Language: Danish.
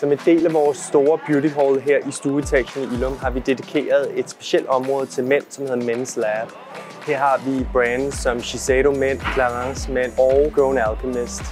Som en del af vores store beauty hall her i stueetagen i Ilum har vi dedikeret et specielt område til mænd, som hedder Men's Lab. Her har vi brands som Shiseido Mænd, Clarence Mænd og Grown Alchemist.